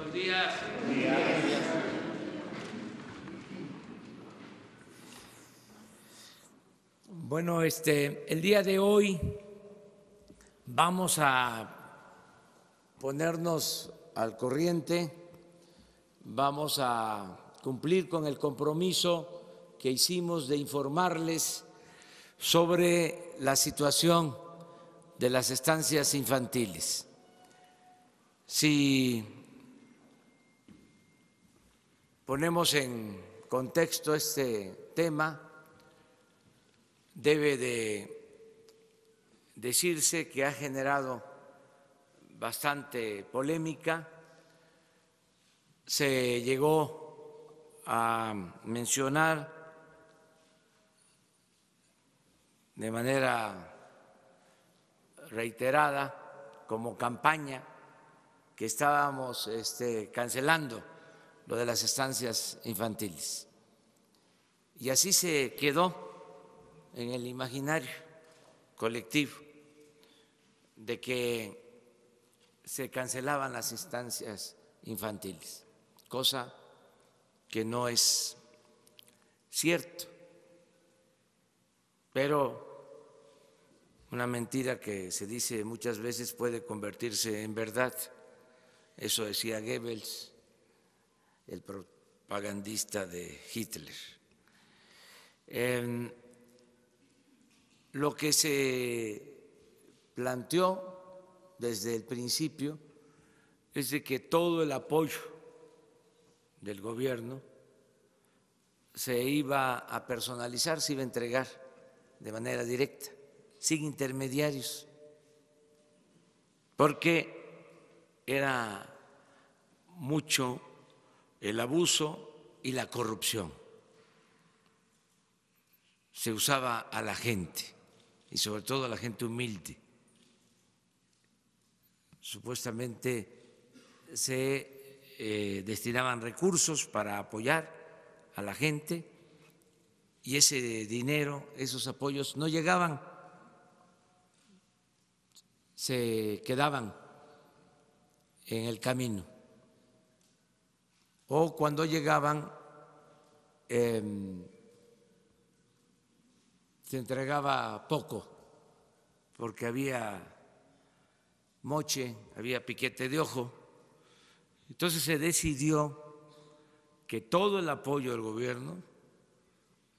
Buenos días. Bueno, este, el día de hoy vamos a ponernos al corriente, vamos a cumplir con el compromiso que hicimos de informarles sobre la situación de las estancias infantiles. Si ponemos en contexto este tema, debe de decirse que ha generado bastante polémica. Se llegó a mencionar de manera reiterada como campaña que estábamos este, cancelando lo de las estancias infantiles. Y así se quedó en el imaginario colectivo de que se cancelaban las instancias infantiles, cosa que no es cierto, pero una mentira que se dice muchas veces puede convertirse en verdad. Eso decía Goebbels, el propagandista de Hitler. lo que se planteó desde el principio es de que todo el apoyo del gobierno se iba a personalizar, se iba a entregar de manera directa, sin intermediarios, porque era mucho el abuso y la corrupción. Se usaba a la gente y sobre todo a la gente humilde supuestamente se eh, destinaban recursos para apoyar a la gente y ese dinero, esos apoyos no llegaban, se quedaban en el camino. O cuando llegaban, em, se entregaba poco, porque había moche, había piquete de ojo. Entonces se decidió que todo el apoyo del gobierno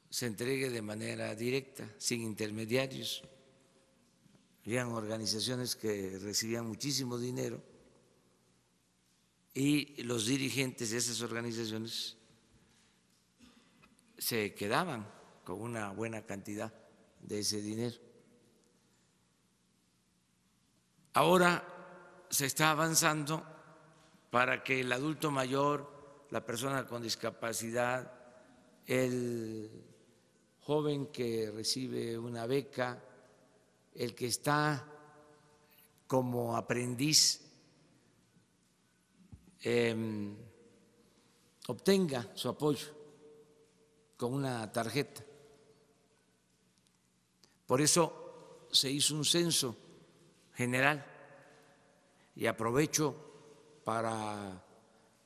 se entregue de manera directa, sin intermediarios. Habían organizaciones que recibían muchísimo dinero y los dirigentes de esas organizaciones se quedaban con una buena cantidad de ese dinero. Ahora se está avanzando para que el adulto mayor, la persona con discapacidad, el joven que recibe una beca, el que está como aprendiz, em, obtenga su apoyo con una tarjeta. Por eso se hizo un censo general y aprovecho para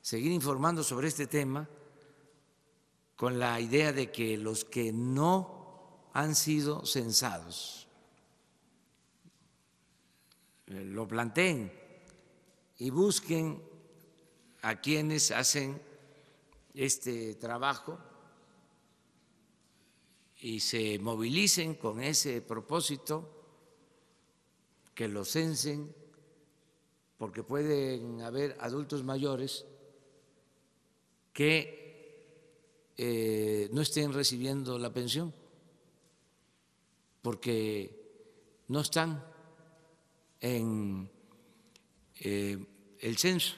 seguir informando sobre este tema con la idea de que los que no han sido censados eh, lo planteen y busquen a quienes hacen este trabajo y se movilicen con ese propósito que lo censen, porque pueden haber adultos mayores que eh, no estén recibiendo la pensión, porque no están en eh, el censo.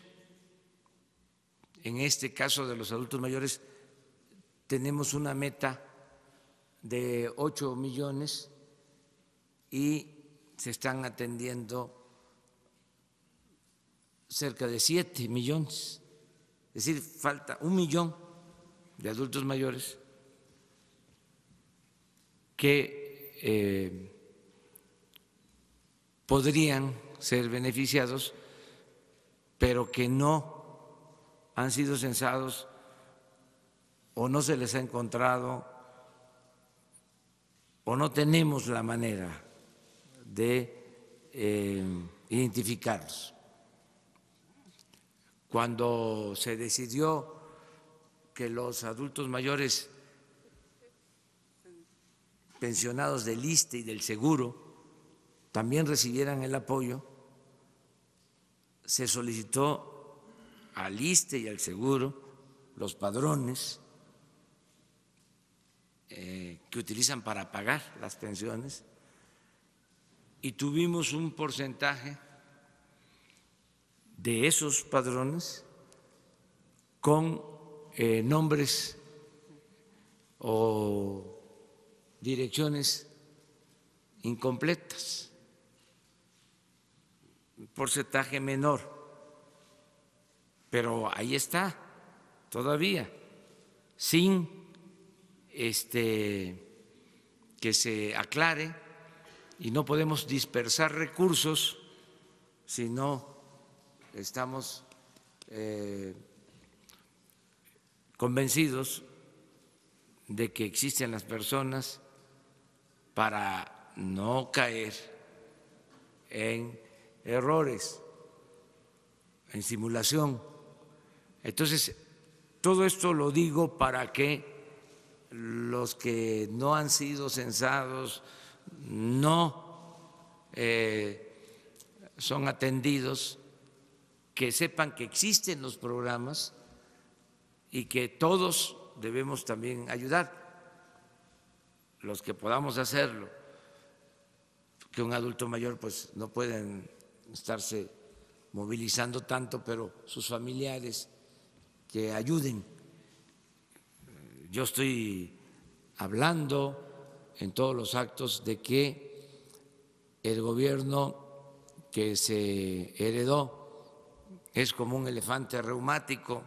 En este caso de los adultos mayores tenemos una meta de 8 millones y se están atendiendo cerca de 7 millones, es decir, falta un millón de adultos mayores que eh, podrían ser beneficiados, pero que no han sido censados o no se les ha encontrado o no tenemos la manera de eh, identificarlos. Cuando se decidió que los adultos mayores pensionados del ISTE y del Seguro también recibieran el apoyo, se solicitó al ISTE y al Seguro los padrones eh, que utilizan para pagar las pensiones y tuvimos un porcentaje de esos padrones con eh, nombres o direcciones incompletas, un porcentaje menor, pero ahí está todavía, sin este, que se aclare y no podemos dispersar recursos si no estamos eh, convencidos de que existen las personas para no caer en errores, en simulación. Entonces, todo esto lo digo para que los que no han sido censados no eh, son atendidos, que sepan que existen los programas y que todos debemos también ayudar los que podamos hacerlo, que un adulto mayor pues no pueden estarse movilizando tanto, pero sus familiares que ayuden. Yo estoy hablando en todos los actos de que el gobierno que se heredó es como un elefante reumático,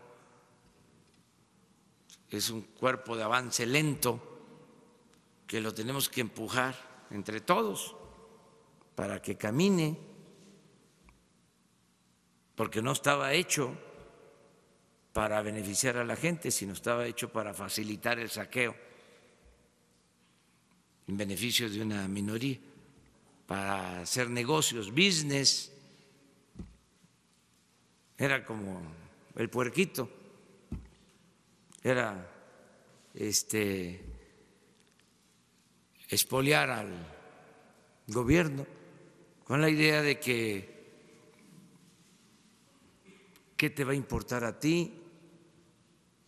es un cuerpo de avance lento que lo tenemos que empujar entre todos para que camine, porque no estaba hecho para beneficiar a la gente, sino estaba hecho para facilitar el saqueo en beneficio de una minoría, para hacer negocios, business. Era como el puerquito, era este expoliar al gobierno con la idea de que qué te va a importar a ti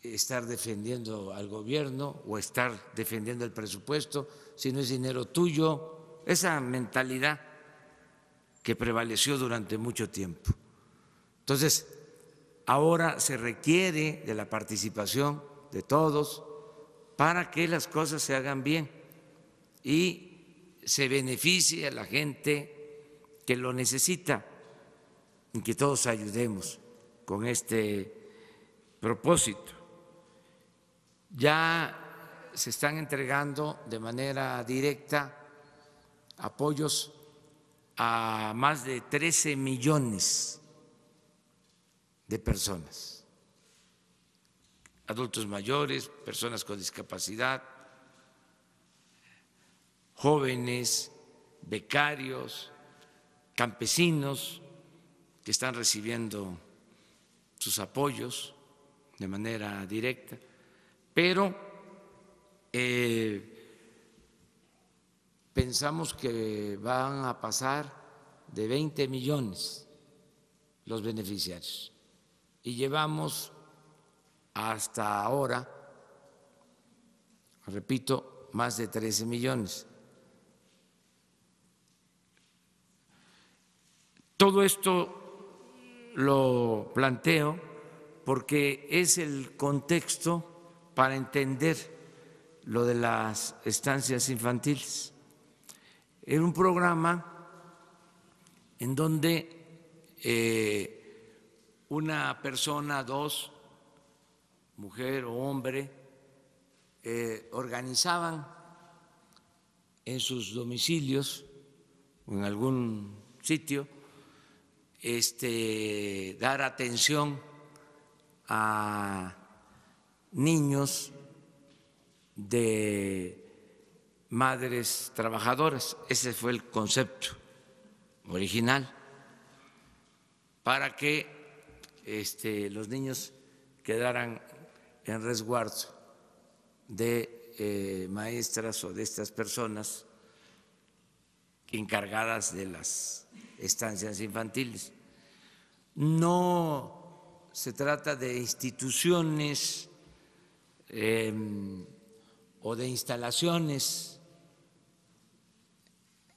estar defendiendo al gobierno o estar defendiendo el presupuesto si no es dinero tuyo, esa mentalidad que prevaleció durante mucho tiempo. Entonces, ahora se requiere de la participación de todos para que las cosas se hagan bien y se beneficie a la gente que lo necesita y que todos ayudemos con este propósito. Ya se están entregando de manera directa apoyos a más de 13 millones de personas, adultos mayores, personas con discapacidad, jóvenes, becarios, campesinos que están recibiendo sus apoyos de manera directa, pero eh, pensamos que van a pasar de 20 millones los beneficiarios y llevamos hasta ahora, repito, más de 13 millones. Todo esto lo planteo porque es el contexto para entender lo de las estancias infantiles. Era un programa en donde eh, una persona, dos, mujer o hombre, eh, organizaban en sus domicilios o en algún sitio este, dar atención a niños de madres trabajadoras. Ese fue el concepto original, para que este, los niños quedaran en resguardo de eh, maestras o de estas personas encargadas de las estancias infantiles. No se trata de instituciones em, o de instalaciones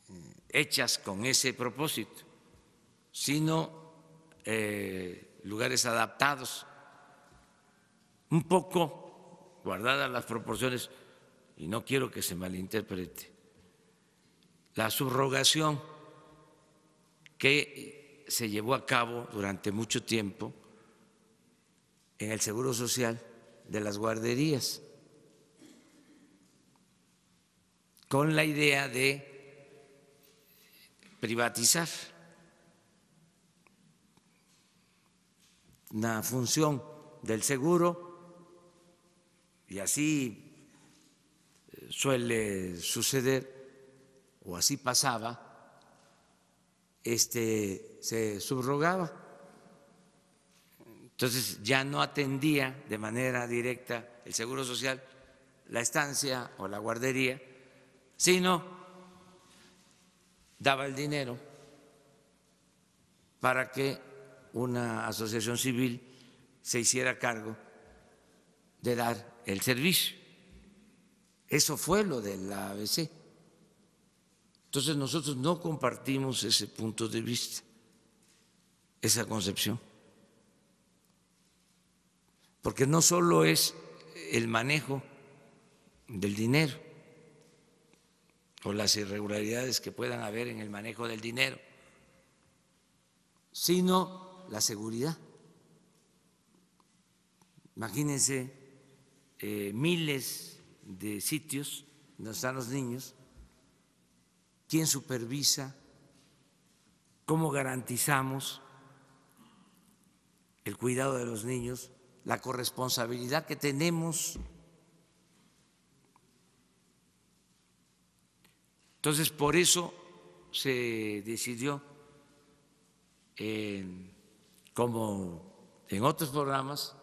eh, hechas con ese propósito, sino eh, lugares adaptados, un poco guardadas las proporciones, y no quiero que se malinterprete, la subrogación que se llevó a cabo durante mucho tiempo en el Seguro Social de las guarderías, con la idea de privatizar una función del seguro y así eh, suele suceder o así pasaba, este, se subrogaba. Entonces ya no atendía de manera directa el Seguro Social la estancia o la guardería, sino daba el dinero para que una asociación civil se hiciera cargo de dar el servicio. Eso fue lo de la ABC. Entonces nosotros no compartimos ese punto de vista, esa concepción. Porque no solo es el manejo del dinero o las irregularidades que puedan haber en el manejo del dinero, sino la seguridad. Imagínense eh, miles de sitios donde están los niños. Quién supervisa, cómo garantizamos el cuidado de los niños, la corresponsabilidad que tenemos. Entonces, por eso se decidió, como en otros programas,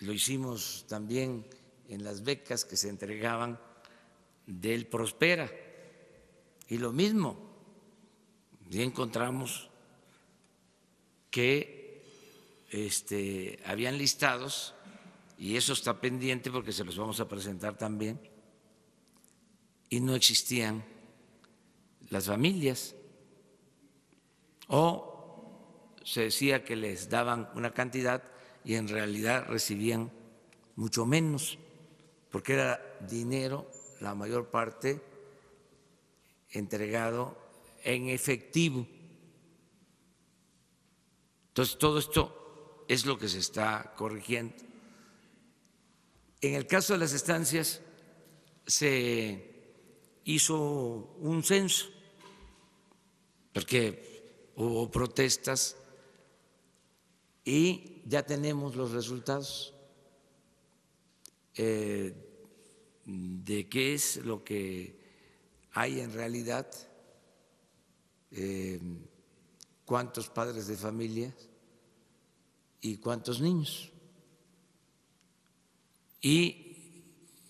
lo hicimos también en las becas que se entregaban del Prospera. Y lo mismo, ya encontramos que este, habían listados, y eso está pendiente porque se los vamos a presentar también, y no existían las familias. O se decía que les daban una cantidad y en realidad recibían mucho menos, porque era dinero la mayor parte entregado en efectivo. Entonces, todo esto es lo que se está corrigiendo. En el caso de las estancias, se hizo un censo, porque hubo protestas y ya tenemos los resultados. Eh, de qué es lo que hay en realidad, eh, cuántos padres de familia y cuántos niños. Y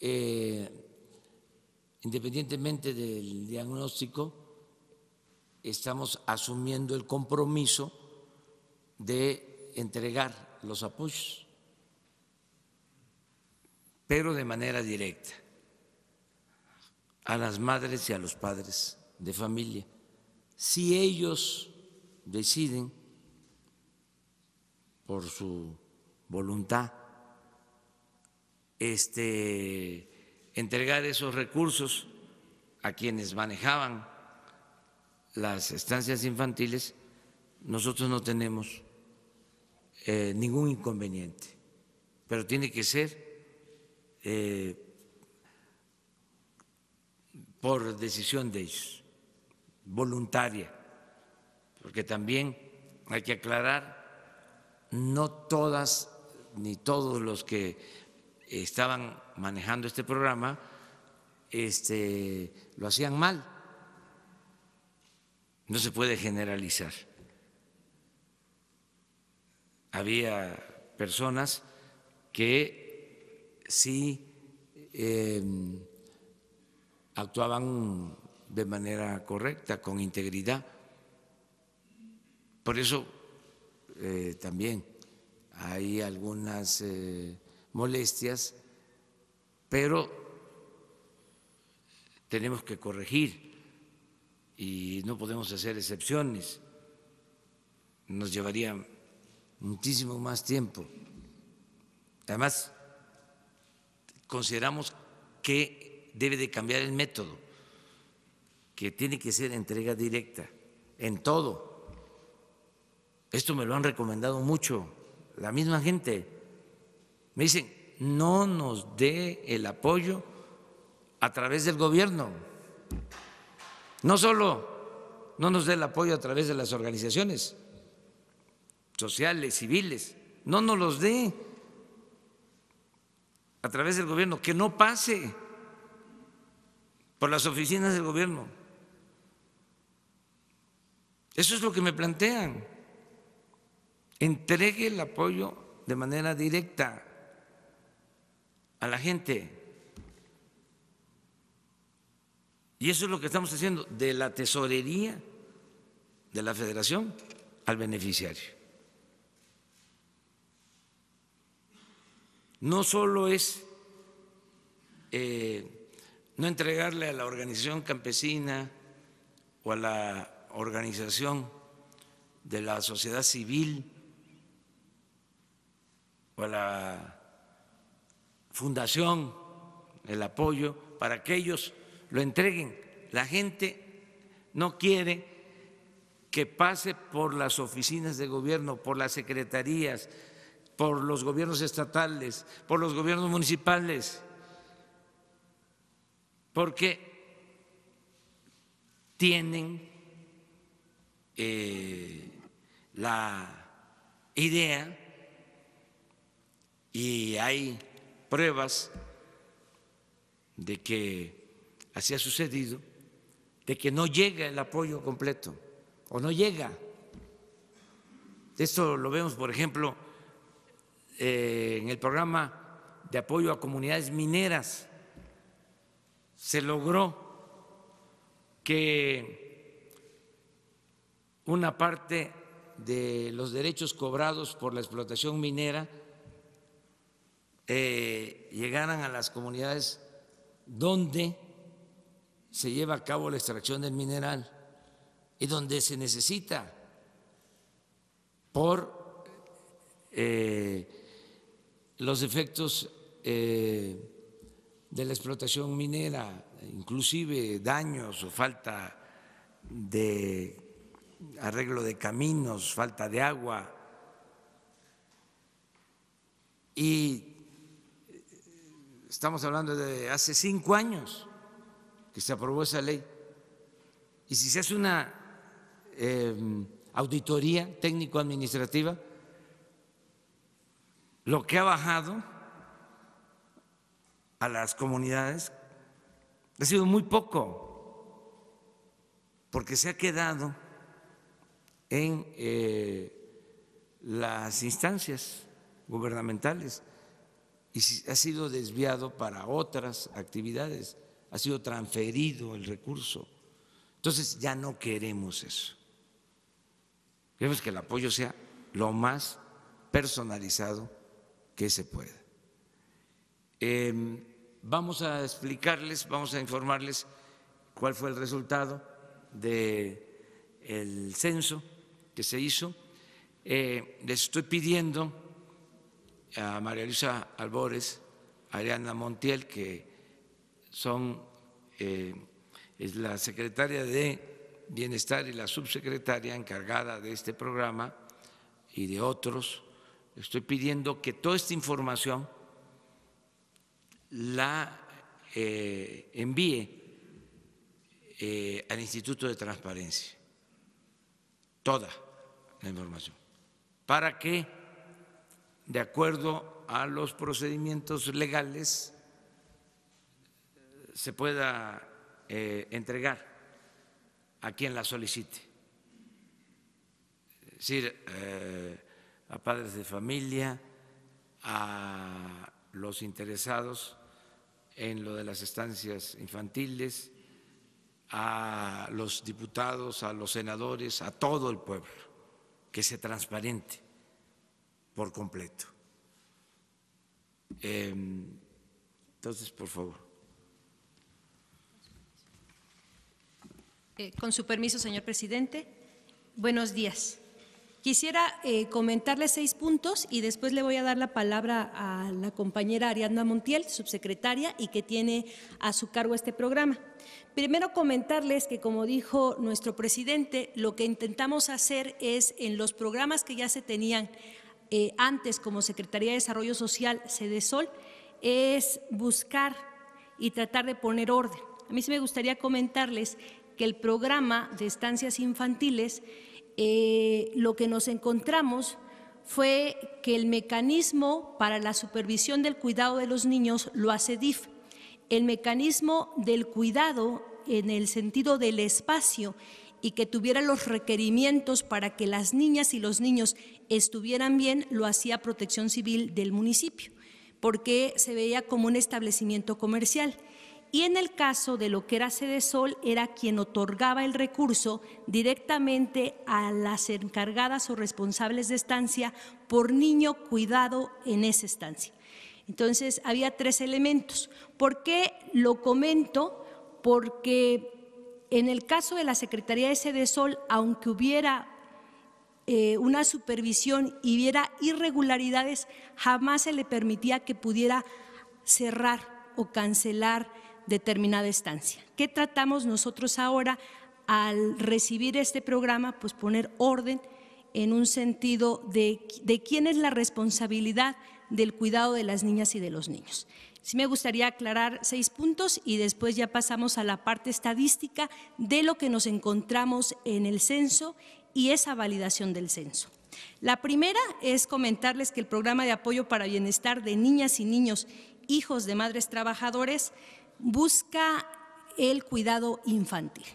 eh, independientemente del diagnóstico, estamos asumiendo el compromiso de entregar los apoyos, pero de manera directa a las madres y a los padres de familia. Si ellos deciden por su voluntad. Este, entregar esos recursos a quienes manejaban las estancias infantiles, nosotros no tenemos eh, ningún inconveniente, pero tiene que ser eh, por decisión de ellos, voluntaria, porque también hay que aclarar no todas ni todos los que estaban manejando este programa este, lo hacían mal. No se puede generalizar. Había personas que sí em, actuaban de manera correcta, con integridad. Por eso eh, también hay algunas eh, molestias, pero tenemos que corregir y no podemos hacer excepciones. Nos llevaría muchísimo más tiempo. Además, consideramos que debe de cambiar el método, que tiene que ser entrega directa en todo. Esto me lo han recomendado mucho la misma gente. Me dicen, no nos dé el apoyo a través del gobierno. No solo no nos dé el apoyo a través de las organizaciones sociales, civiles, no nos los dé a través del gobierno, que no pase por las oficinas del gobierno. Eso es lo que me plantean. Entregue el apoyo de manera directa a la gente. Y eso es lo que estamos haciendo, de la tesorería de la federación al beneficiario. No solo es eh, no entregarle a la organización campesina o a la organización de la sociedad civil o la fundación el apoyo para que ellos lo entreguen. La gente no quiere que pase por las oficinas de gobierno, por las secretarías, por los gobiernos estatales, por los gobiernos municipales, porque tienen eh, la idea y hay pruebas de que así ha sucedido, de que no llega el apoyo completo o no llega. Esto lo vemos, por ejemplo, eh, en el programa de apoyo a comunidades mineras. Se logró que una parte de los derechos cobrados por la explotación minera eh, llegaran a las comunidades donde se lleva a cabo la extracción del mineral y donde se necesita por eh, los efectos eh, de la explotación minera, inclusive daños o falta de arreglo de caminos, falta de agua. Y estamos hablando de hace cinco años que se aprobó esa ley. Y si se hace una em, auditoría técnico-administrativa, lo que ha bajado a las comunidades ha sido muy poco, porque se ha quedado en eh, las instancias gubernamentales y ha sido desviado para otras actividades, ha sido transferido el recurso. Entonces ya no queremos eso. Queremos que el apoyo sea lo más personalizado que se pueda. Em, vamos a explicarles, vamos a informarles cuál fue el resultado del el censo que se hizo. Eh, les estoy pidiendo a María Luisa Albores, Ariana Montiel, que son eh, la secretaria de Bienestar y la subsecretaria encargada de este programa y de otros. Estoy pidiendo que toda esta información la eh, envíe eh, al Instituto de Transparencia, toda la información, para que de acuerdo a los procedimientos legales, se pueda eh, entregar a quien la solicite. Es decir, eh, a padres de familia, a los interesados en lo de las estancias infantiles, a los diputados, a los senadores, a todo el pueblo, que se transparente por completo. Em, entonces, por favor. Eh, con su permiso, señor presidente. Buenos días. Quisiera eh, comentarle seis puntos y después le voy a dar la palabra a la compañera Ariadna Montiel, subsecretaria, y que tiene a su cargo este programa. Primero comentarles que, como dijo nuestro presidente, lo que intentamos hacer es en los programas que ya se tenían eh, antes como Secretaría de Desarrollo Social, Sol, es buscar y tratar de poner orden. A mí sí me gustaría comentarles que el programa de estancias infantiles, eh, lo que nos encontramos fue que el mecanismo para la supervisión del cuidado de los niños lo hace DIF. El mecanismo del cuidado en el sentido del espacio y que tuviera los requerimientos para que las niñas y los niños estuvieran bien, lo hacía Protección Civil del municipio, porque se veía como un establecimiento comercial y en el caso de lo que era Sede Sol, era quien otorgaba el recurso directamente a las encargadas o responsables de estancia por niño cuidado en esa estancia. Entonces, había tres elementos. ¿Por qué lo comento? Porque en el caso de la Secretaría de Sede Sol, aunque hubiera eh, una supervisión y hubiera irregularidades, jamás se le permitía que pudiera cerrar o cancelar determinada estancia. ¿Qué tratamos nosotros ahora al recibir este programa? Pues poner orden en un sentido de, de quién es la responsabilidad del cuidado de las niñas y de los niños. Sí me gustaría aclarar seis puntos y después ya pasamos a la parte estadística de lo que nos encontramos en el censo y esa validación del censo. La primera es comentarles que el programa de apoyo para bienestar de niñas y niños hijos de madres trabajadores busca el cuidado infantil.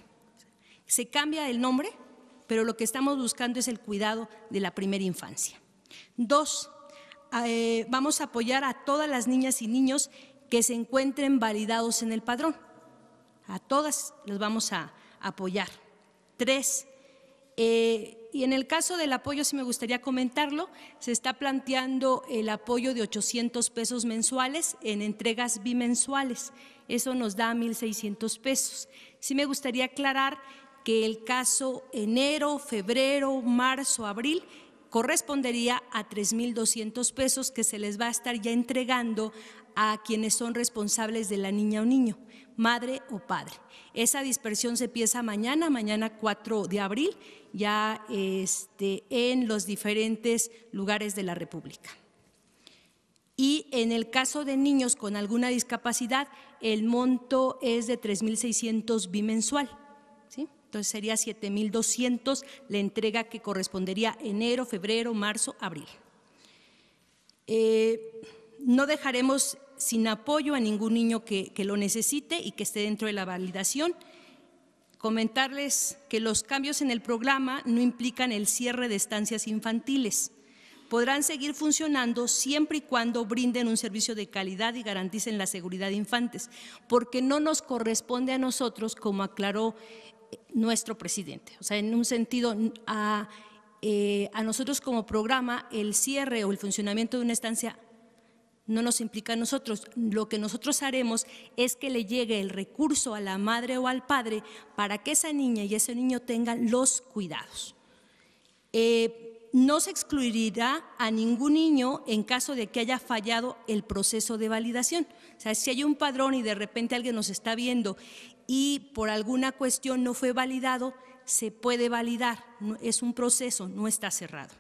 Se cambia el nombre, pero lo que estamos buscando es el cuidado de la primera infancia. Dos, eh, vamos a apoyar a todas las niñas y niños que se encuentren validados en el padrón. A todas los vamos a apoyar. Tres, eh, y en el caso del apoyo, si me gustaría comentarlo, se está planteando el apoyo de 800 pesos mensuales en entregas bimensuales. Eso nos da 1.600 pesos. Sí me gustaría aclarar que el caso enero, febrero, marzo, abril correspondería a 3.200 pesos que se les va a estar ya entregando a quienes son responsables de la niña o niño, madre o padre. Esa dispersión se empieza mañana, mañana 4 de abril, ya este, en los diferentes lugares de la República. Y en el caso de niños con alguna discapacidad, el monto es de 3.600 bimensual. ¿sí? Entonces sería 7.200 la entrega que correspondería enero, febrero, marzo, abril. Eh, no dejaremos sin apoyo a ningún niño que, lo necesite y que esté dentro de la validación. Comentarles que los cambios en el programa no implican el cierre de estancias infantiles. Podrán seguir funcionando siempre y cuando brinden un servicio de calidad y garanticen la seguridad de infantes, porque no nos corresponde a nosotros, como aclaró nuestro presidente. O sea, en un sentido, a, eh, a nosotros como programa, el cierre o el funcionamiento de una estancia no nos implica a nosotros. Lo que nosotros haremos es que le llegue el recurso a la madre o al padre para que esa niña y ese niño tengan los cuidados. Eh, no se excluirá a ningún niño en caso de que haya fallado el proceso de validación. O sea, si hay un padrón y de repente alguien nos está viendo y por alguna cuestión no fue validado, se puede validar. Es un proceso, no está cerrado.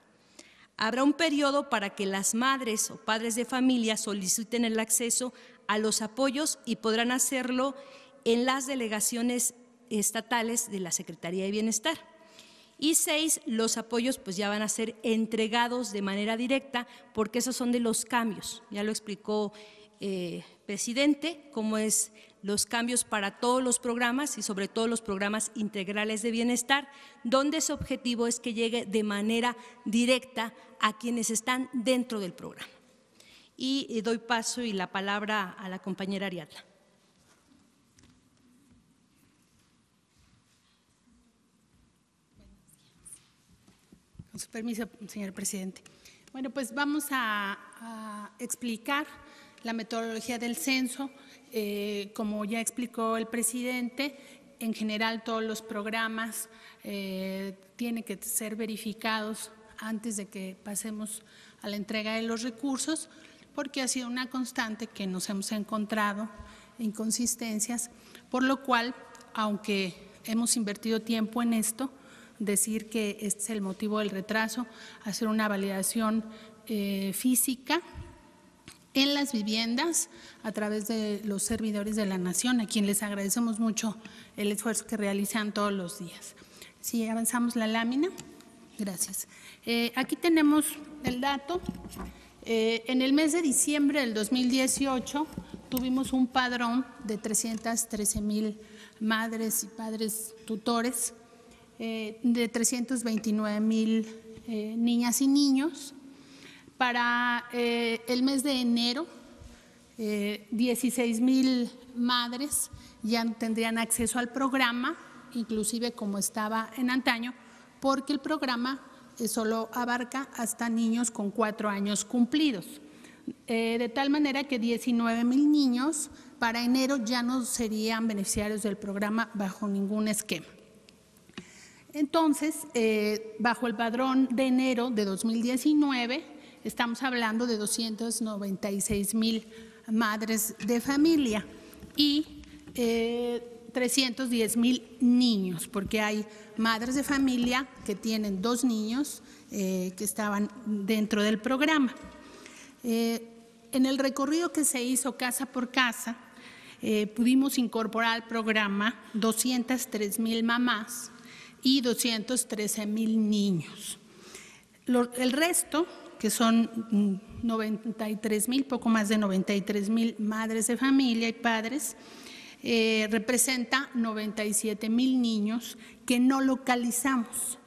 Habrá un periodo para que las madres o padres de familia soliciten el acceso a los apoyos y podrán hacerlo en las delegaciones estatales de la Secretaría de Bienestar. Y seis, los apoyos pues ya van a ser entregados de manera directa porque esos son de los cambios. Ya lo explicó eh, presidente, cómo es los cambios para todos los programas y sobre todo los programas integrales de bienestar, donde su objetivo es que llegue de manera directa a quienes están dentro del programa. Y eh, doy paso y la palabra a la compañera Ariadna. Con su permiso, señor presidente. Bueno, pues vamos a, explicar la metodología del censo. Eh, como ya explicó el presidente, en general todos los programas eh, tienen que ser verificados antes de que pasemos a la entrega de los recursos, porque ha sido una constante que nos hemos encontrado inconsistencias, por lo cual, aunque hemos invertido tiempo en esto, decir que este es el motivo del retraso, hacer una validación eh, física en las viviendas a través de los servidores de la Nación, a quien les agradecemos mucho el esfuerzo que realizan todos los días. Si avanzamos la lámina, gracias. Eh, aquí tenemos el dato. Eh, en el mes de diciembre del 2018 tuvimos un padrón de 313 mil madres y padres tutores eh, de 329 mil eh, niñas y niños. Para eh, el mes de enero, 16 mil madres ya tendrían acceso al programa, inclusive como estaba en antaño, porque el programa solo abarca hasta niños con cuatro años cumplidos. de tal manera que 19 mil niños para enero ya no serían beneficiarios del programa bajo ningún esquema. Entonces, eh, bajo el padrón de enero de 2019, estamos hablando de 296 mil madres de familia y 310 eh, mil niños, porque hay madres de familia que tienen dos niños eh, que estaban dentro del programa. en el recorrido que se hizo casa por casa, pudimos incorporar al programa 203 mil mamás y 213 mil niños. el resto, que son 93 mil, poco más de 93 mil madres de familia y padres, eh, representa 97 mil niños que no localizamos.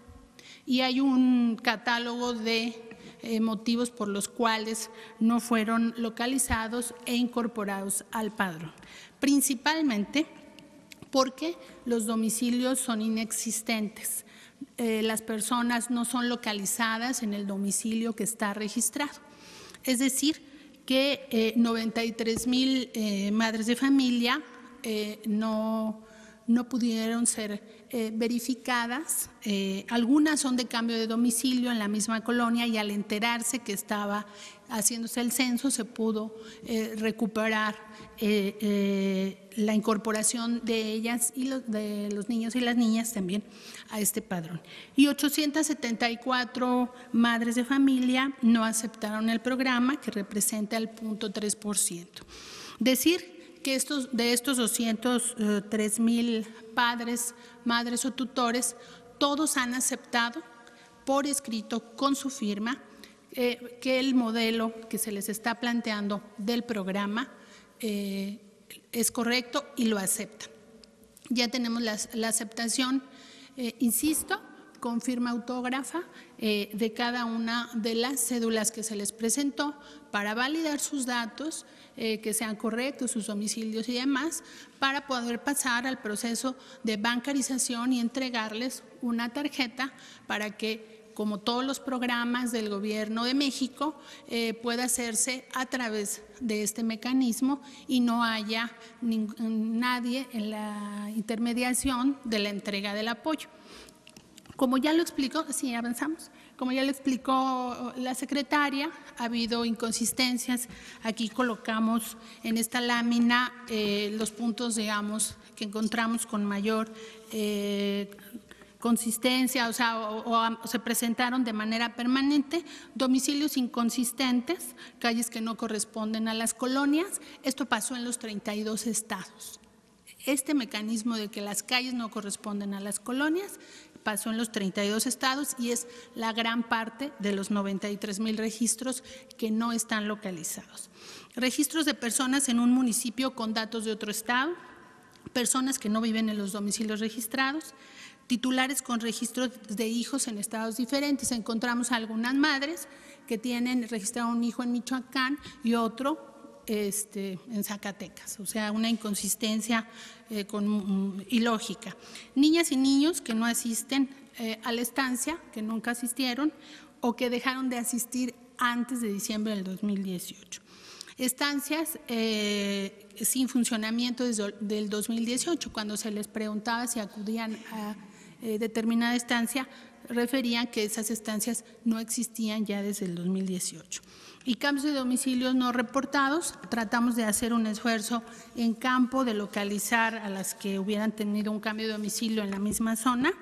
Y hay un catálogo de eh, motivos por los cuales no fueron localizados e incorporados al padrón. Principalmente porque los domicilios son inexistentes. Eh, las personas no son localizadas en el domicilio que está registrado. Es decir, que 93 eh, mil eh, madres de familia no, no pudieron ser verificadas. algunas son de cambio de domicilio en la misma colonia y al enterarse que estaba haciéndose el censo se pudo recuperar la incorporación de ellas y de los niños y las niñas también a este padrón. Y 874 madres de familia no aceptaron el programa, que representa el punto 3%. Decir que estos, de estos 203 mil padres, madres o tutores, todos han aceptado por escrito con su firma eh, que el modelo que se les está planteando del programa eh, es correcto y lo acepta. Ya tenemos la, aceptación, eh, insisto, con firma autógrafa de cada una de las cédulas que se les presentó para validar sus datos, que sean correctos, sus domicilios y demás, para poder pasar al proceso de bancarización y entregarles una tarjeta para que como todos los programas del Gobierno de México, eh, pueda hacerse a través de este mecanismo y no haya nadie en la intermediación de la entrega del apoyo. Como ya lo explicó, sí, avanzamos. Como ya lo explicó la secretaria, ha habido inconsistencias. Aquí colocamos en esta lámina eh, los puntos, digamos, que encontramos con mayor eh, consistencia, o sea, o, se presentaron de manera permanente, domicilios inconsistentes, calles que no corresponden a las colonias. Esto pasó en los 32 estados. Este mecanismo de que las calles no corresponden a las colonias pasó en los 32 estados y es la gran parte de los 93 mil registros que no están localizados. Registros de personas en un municipio con datos de otro estado, personas que no viven en los domicilios registrados, titulares con registros de hijos en estados diferentes. Encontramos algunas madres que tienen registrado un hijo en Michoacán y otro este, en Zacatecas, o sea, una inconsistencia eh, con, ilógica. Niñas y niños que no asisten eh, a la estancia, que nunca asistieron o que dejaron de asistir antes de diciembre del 2018. Estancias eh, sin funcionamiento desde el 2018, cuando se les preguntaba si acudían a determinada estancia, referían que esas estancias no existían ya desde el 2018 y cambios de domicilios no reportados. Tratamos de hacer un esfuerzo en campo de localizar a las que hubieran tenido un cambio de domicilio en la misma zona,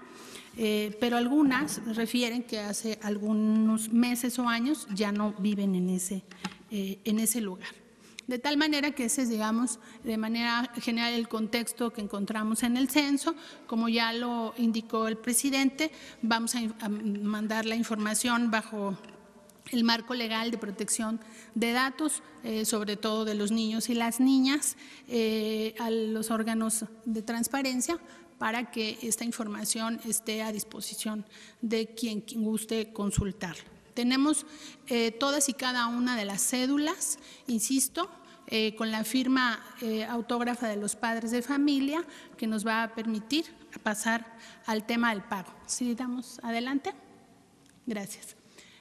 eh, pero algunas refieren que hace algunos meses o años ya no viven en ese, eh, en ese lugar. De tal manera que ese es, digamos, de manera general el contexto que encontramos en el censo. Como ya lo indicó el presidente, vamos a mandar la información bajo el marco legal de protección de datos, eh, sobre todo de los niños y las niñas, eh, a los órganos de transparencia para que esta información esté a disposición de quien, guste consultar. Tenemos eh, todas y cada una de las cédulas, insisto, con la firma autógrafa de los padres de familia que nos va a permitir pasar al tema del pago. ¿Sí, damos adelante? Gracias.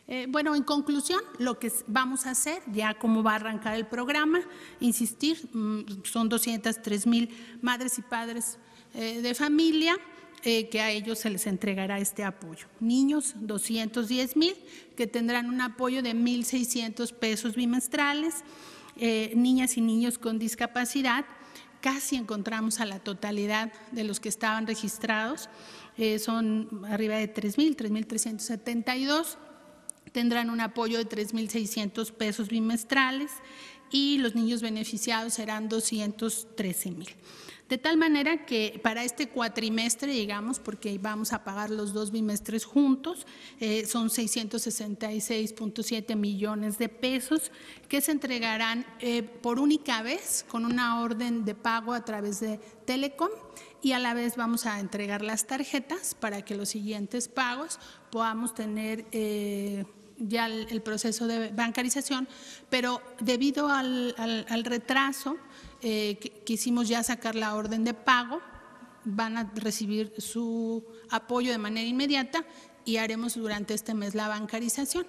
Eh, bueno, en conclusión, lo que vamos a hacer, ya cómo va a arrancar el programa, insistir, mm, son 203 mil madres y padres eh, de familia eh, que a ellos se les entregará este apoyo. Niños, 210 mil, que tendrán un apoyo de 1.600 pesos bimestrales. niñas y niños con discapacidad, casi encontramos a la totalidad de los que estaban registrados, son arriba de 3 mil, 3.372 tendrán un apoyo de 3.600 pesos bimestrales y los niños beneficiados serán 213 mil. De tal manera que para este cuatrimestre, llegamos, porque vamos a pagar los dos bimestres juntos, eh, son 666.7 millones de pesos que se entregarán eh, por única vez con una orden de pago a través de Telecom y a la vez vamos a entregar las tarjetas para que los siguientes pagos podamos tener... Eh, ya el, proceso de bancarización, pero debido al, retraso, eh, quisimos ya sacar la orden de pago, van a recibir su apoyo de manera inmediata y haremos durante este mes la bancarización,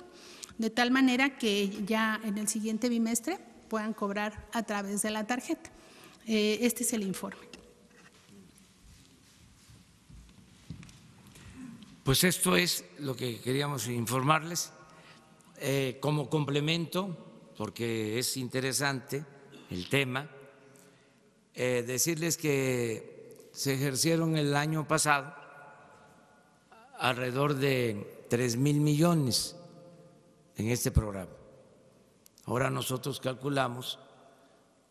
de tal manera que ya en el siguiente bimestre puedan cobrar a través de la tarjeta. Eh, este es el informe. Pues esto es lo que queríamos informarles. Eh, como complemento, porque es interesante el tema, eh, decirles que se ejercieron el año pasado alrededor de tres mil millones en este programa. Ahora nosotros calculamos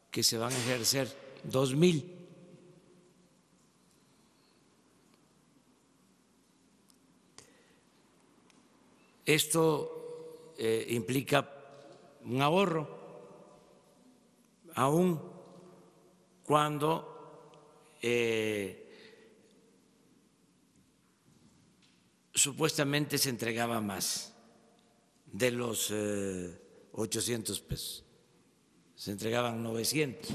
que se van a ejercer dos mil. Esto eh, implica un ahorro, aún cuando eh, supuestamente se entregaba más de los 800 eh, pesos, se entregaban 900,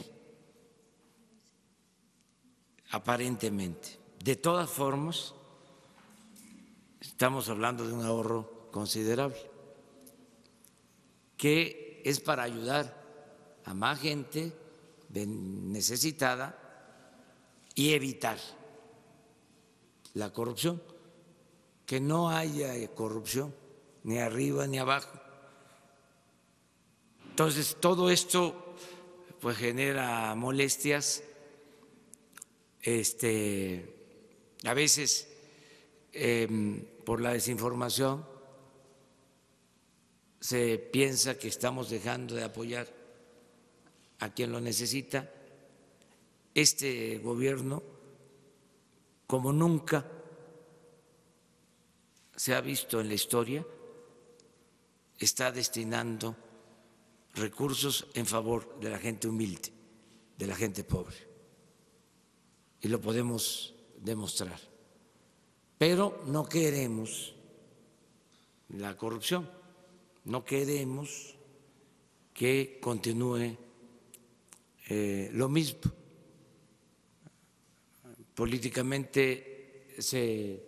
aparentemente. De todas formas, estamos hablando de un ahorro considerable que es para ayudar a más gente necesitada y evitar la corrupción, que no haya corrupción ni arriba ni abajo. Entonces, todo esto pues genera molestias, este, a veces em, por la desinformación se piensa que estamos dejando de apoyar a quien lo necesita. Este gobierno, como nunca, se ha visto en la historia, está destinando recursos en favor de la gente humilde, de la gente pobre. Y lo podemos demostrar. Pero no queremos la corrupción, no queremos que continúe eh, lo mismo. Políticamente se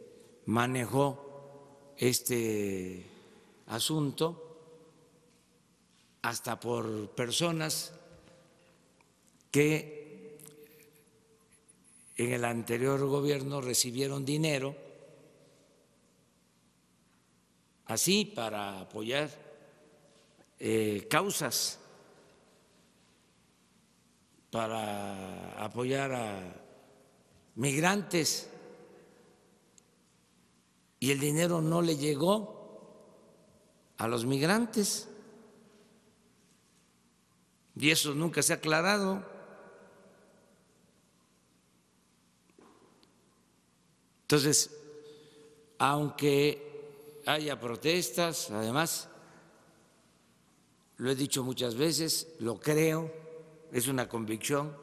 manejó este asunto hasta por personas que en el anterior gobierno recibieron dinero así para apoyar eh, causas, para apoyar a migrantes y el dinero no le llegó a los migrantes. Y eso nunca se ha aclarado. Entonces, aunque haya protestas, además, lo he dicho muchas veces, lo creo, es una convicción,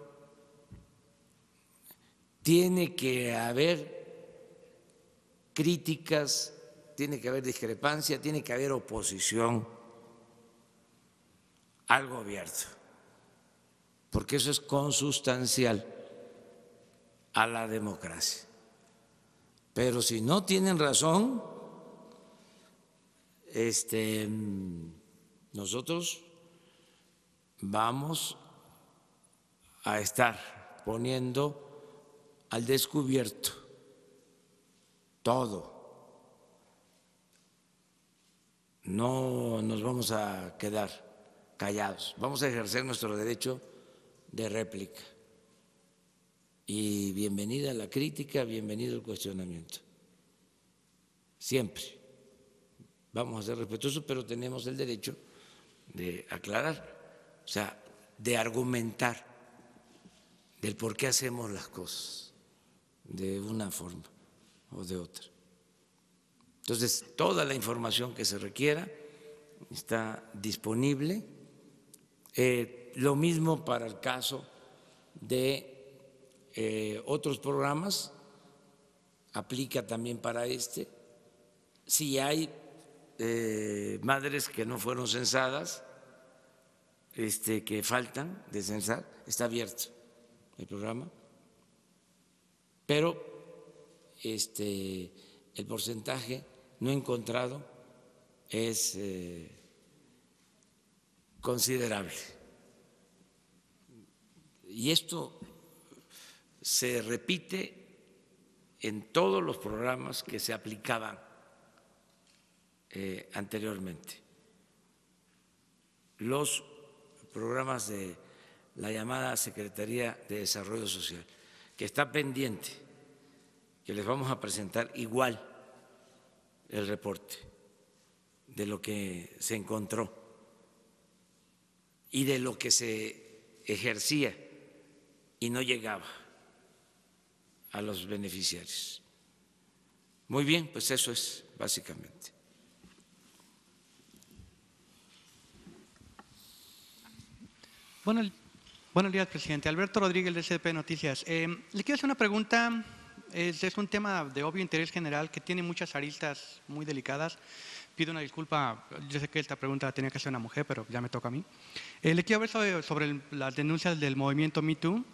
tiene que haber críticas, tiene que haber discrepancia, tiene que haber oposición al gobierno, porque eso es consustancial a la democracia. Pero si no tienen razón, este, nosotros vamos a estar poniendo al descubierto todo. No nos vamos a quedar callados, vamos a ejercer nuestro derecho de réplica. Y bienvenida la crítica, bienvenido el cuestionamiento. Siempre. Vamos a ser respetuosos, pero tenemos el derecho de aclarar, o sea, de argumentar del por qué hacemos las cosas de una forma o de otra. Entonces, toda la información que se requiera está disponible. Eh, lo mismo para el caso de eh, otros programas, aplica también para este. Si hay eh, madres que no fueron censadas, este, que faltan de censar, está abierto el programa. Pero este, el porcentaje no encontrado es eh, considerable. Y esto se repite en todos los programas que se aplicaban eh, anteriormente. Los programas de la llamada Secretaría de Desarrollo Social, que está pendiente que les vamos a presentar igual el reporte de lo que se encontró y de lo que se ejercía y no llegaba a los beneficiarios. Muy bien, pues eso es básicamente. Bueno, buenos días, presidente. Alberto Rodríguez, de SDP Noticias. Eh, le quiero hacer una pregunta es, un tema de obvio interés general que tiene muchas aristas muy delicadas. Pido una disculpa, yo sé que esta pregunta la tenía que hacer una mujer, pero ya me toca a mí. Eh, le quiero hablar sobre, las denuncias del movimiento MeToo.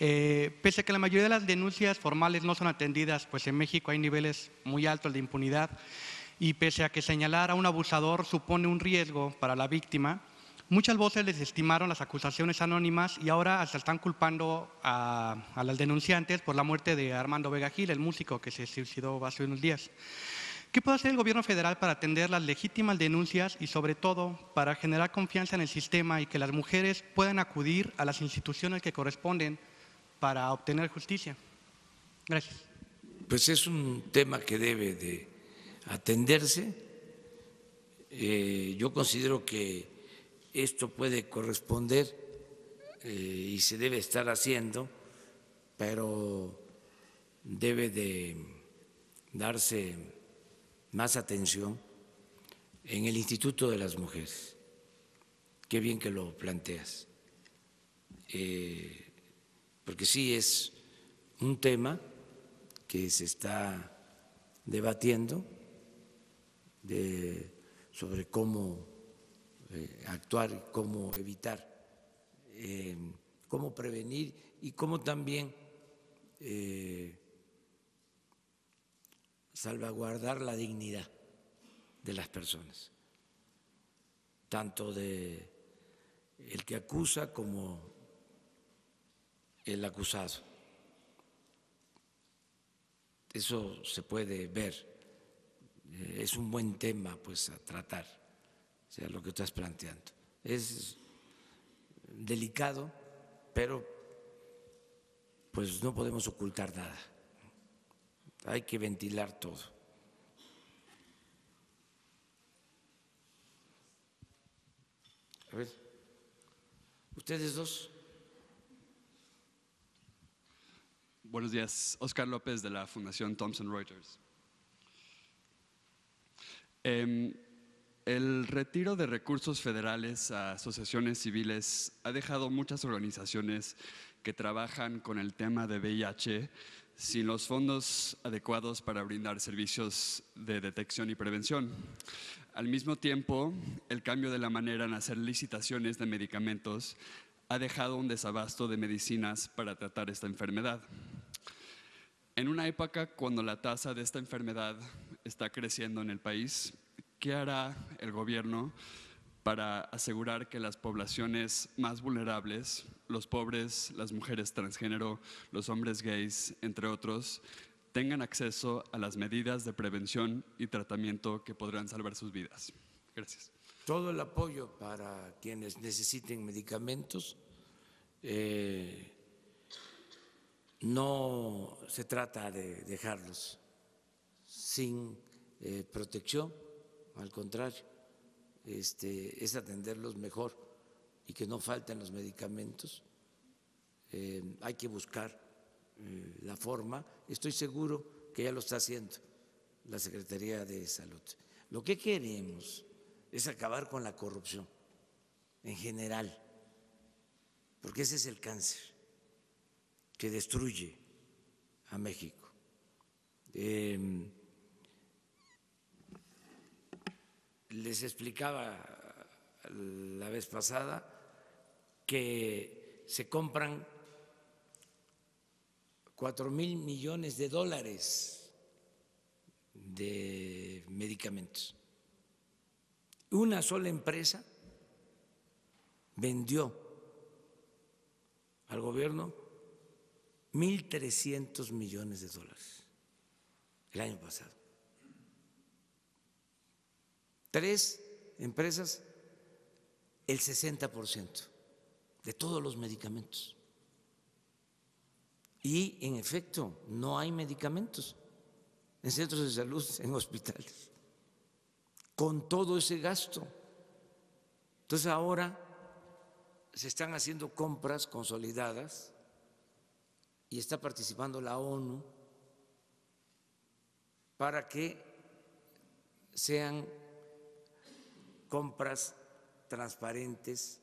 Eh, pese a que la mayoría de las denuncias formales no son atendidas, pues en México hay niveles muy altos de impunidad y pese a que señalar a un abusador supone un riesgo para la víctima, Muchas voces desestimaron las acusaciones anónimas y ahora hasta están culpando a, las denunciantes por la muerte de Armando Vega Gil, el músico que se suicidó hace unos días. ¿Qué puede hacer el gobierno federal para atender las legítimas denuncias y sobre todo para generar confianza en el sistema y que las mujeres puedan acudir a las instituciones que corresponden para obtener justicia? Gracias. Pues es un tema que debe de atenderse. Eh, yo considero que esto puede corresponder eh, y se debe estar haciendo, pero debe de darse más atención en el Instituto de las Mujeres. Qué bien que lo planteas. Eh, porque sí es un tema que se está debatiendo sobre cómo eh, actuar, cómo evitar, eh, cómo prevenir y cómo también salvaguardar la dignidad de las personas, tanto de el que acusa como el acusado. Eso se puede ver, eh, es un buen tema pues a tratar, sea, lo que estás planteando. Es delicado, pero pues no podemos ocultar nada. Hay que ventilar todo. A ver, ustedes dos. Buenos días, Oscar López de la Fundación Thomson Reuters. Em, el retiro de recursos federales a asociaciones civiles ha dejado muchas organizaciones que trabajan con el tema de VIH sin los fondos adecuados para brindar servicios de detección y prevención. Al mismo tiempo, el cambio de la manera en hacer licitaciones de medicamentos ha dejado un desabasto de medicinas para tratar esta enfermedad. En una época cuando la tasa de esta enfermedad está creciendo en el país, ¿qué hará el gobierno para asegurar que las poblaciones más vulnerables, los pobres, las mujeres transgénero, los hombres gays, entre otros, tengan acceso a las medidas de prevención y tratamiento que podrán salvar sus vidas. Gracias. Todo el apoyo para quienes necesiten medicamentos. Eh, no se trata de dejarlos sin eh, protección, al contrario, este, es atenderlos mejor y que no falten los medicamentos. Eh, hay que buscar eh, la forma, estoy seguro que ya lo está haciendo la Secretaría de Salud. Lo que queremos es acabar con la corrupción en general, porque ese es el cáncer que destruye a México. Em, les explicaba la vez pasada que se compran cuatro mil millones de dólares de medicamentos. Una sola empresa vendió al gobierno 1.300 millones de dólares el año pasado. Tres empresas, el 60% de todos los medicamentos. Y en efecto, no hay medicamentos en centros de salud, en hospitales, con todo ese gasto. Entonces ahora se están haciendo compras consolidadas y está participando la ONU para que sean compras transparentes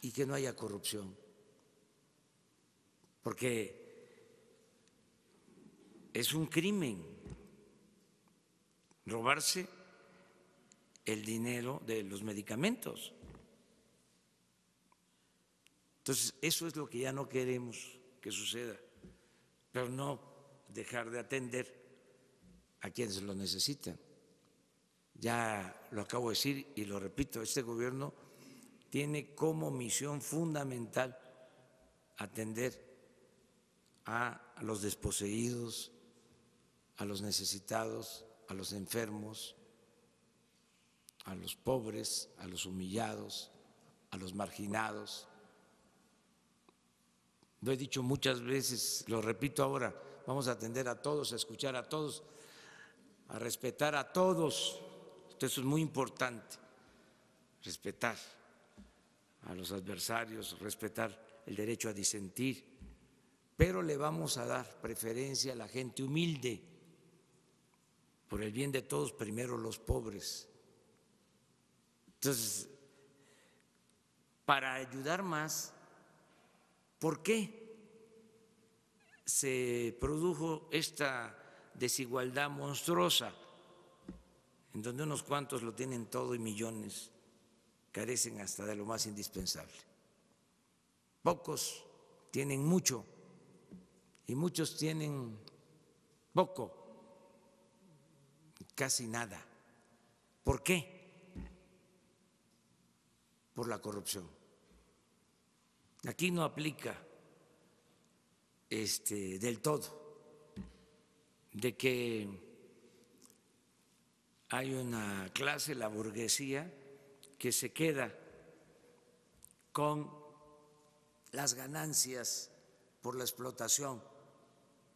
y que no haya corrupción porque es un crimen robarse el dinero de los medicamentos. Entonces, eso es lo que ya no queremos que suceda, pero no dejar de atender a quienes lo necesitan. Ya lo acabo de decir y lo repito, este gobierno tiene como misión fundamental atender a los desposeídos, a los necesitados, a los enfermos, a los pobres, a los humillados, a los marginados. Lo he dicho muchas veces, lo repito ahora, vamos a atender a todos, a escuchar a todos, a respetar a todos. Esto es muy importante, respetar a los adversarios, respetar el derecho a disentir pero le vamos a dar preferencia a la gente humilde, por el bien de todos, primero los pobres. Entonces, para ayudar más, ¿por qué se produjo esta desigualdad monstruosa, en donde unos cuantos lo tienen todo y millones carecen hasta de lo más indispensable? Pocos tienen mucho y muchos tienen poco, casi nada. ¿Por qué? por la corrupción. Aquí no aplica este, del todo de que hay una clase, la burguesía, que se queda con las ganancias por la explotación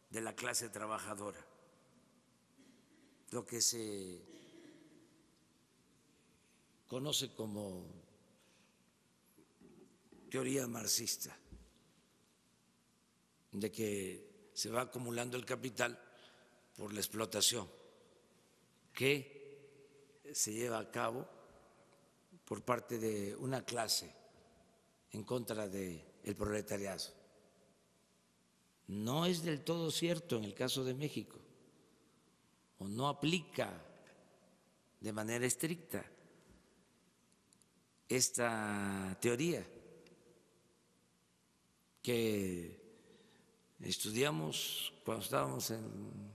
de la clase trabajadora, lo que se conoce como teoría marxista, de que se va acumulando el capital por la explotación que se lleva a cabo por parte de una clase en contra del proletariado. No es del todo cierto en el caso de México, o no aplica de manera estricta esta teoría que estudiamos cuando estábamos en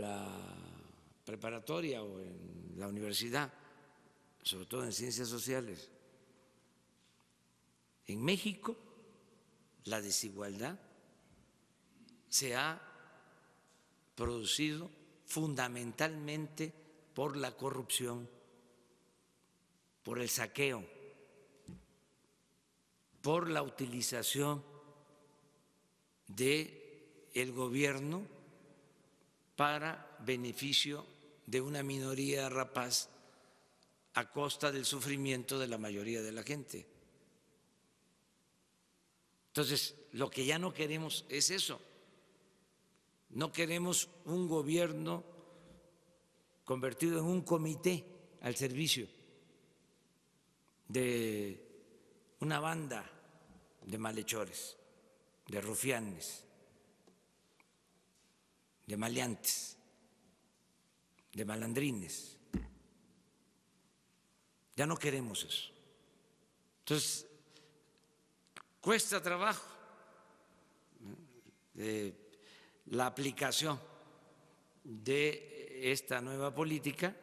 la preparatoria o en la universidad, sobre todo en ciencias sociales. En México la desigualdad se ha producido fundamentalmente por la corrupción, por el saqueo por la utilización de gobierno para beneficio de una minoría rapaz a costa del sufrimiento de la mayoría de la gente. Entonces, lo que ya no queremos es eso. No queremos un gobierno convertido en un comité al servicio de una banda de malhechores, de rufianes, de maleantes, de malandrines. Ya no queremos eso. Entonces, cuesta trabajo eh, la aplicación de esta nueva política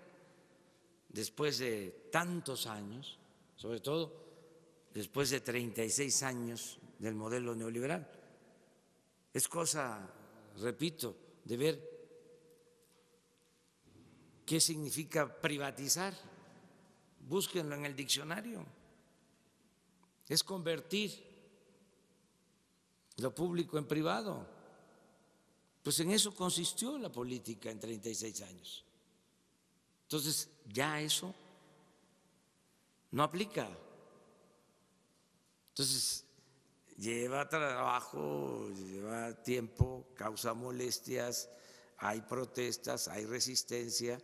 después de tantos años, sobre todo después de 36 años del modelo neoliberal. Es cosa, repito, de ver qué significa privatizar. Búsquenlo en el diccionario. Es convertir lo público en privado. Pues en eso consistió la política en 36 años. Entonces, ya eso no aplica. Entonces, lleva trabajo, lleva tiempo, causa molestias, hay protestas, hay resistencia,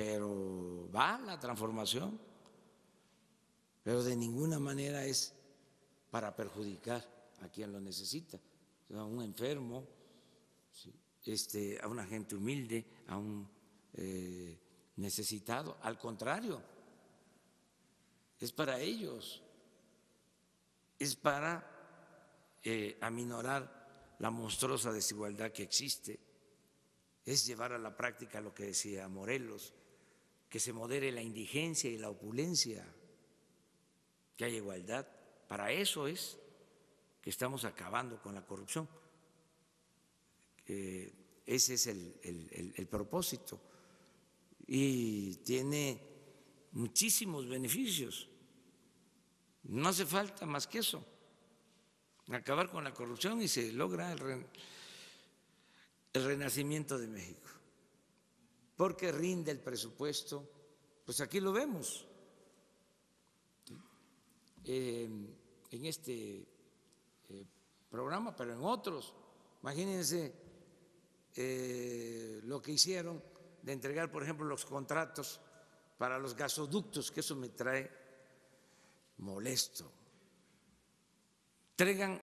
pero va la transformación, pero de ninguna manera es para perjudicar a quien lo necesita, a un enfermo, este, a una gente humilde, a un eh, necesitado, al contrario, es para ellos. Es para eh, aminorar la monstruosa desigualdad que existe, es llevar a la práctica lo que decía Morelos, que se modere la indigencia y la opulencia, que haya igualdad. Para eso es que estamos acabando con la corrupción. ese es el propósito y tiene muchísimos beneficios. No hace falta más que eso, acabar con la corrupción y se logra el, renacimiento de México. Porque rinde el presupuesto, pues aquí lo vemos. en este eh, programa, pero en otros. Imagínense eh, lo que hicieron de entregar, por ejemplo, los contratos para los gasoductos, que eso me trae molesto. Entregan